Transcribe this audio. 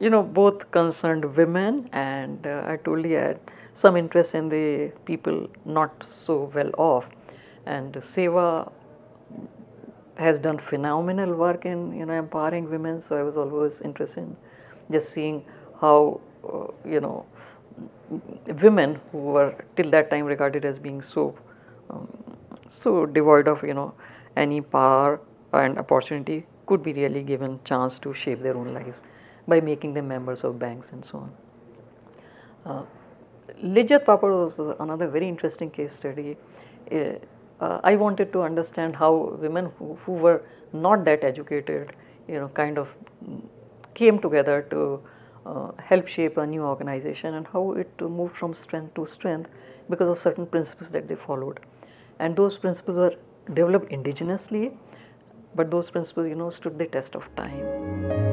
you know, both concerned women, and uh, I I had some interest in the people not so well off. And SEWA has done phenomenal work in you know empowering women. So I was always interested in just seeing how uh, you know women who were till that time regarded as being so um, so devoid of you know any power and opportunity could be really given chance to shape their own lives by making them members of banks and so on. Uh, Lijjat Papad was another very interesting case study. Uh, uh, I wanted to understand how women who, who, were not that educated, you know, kind of came together to uh, help shape a new organization and how it moved from strength to strength because of certain principles that they followed. And those principles were developed indigenously, but those principles, you know, stood the test of time.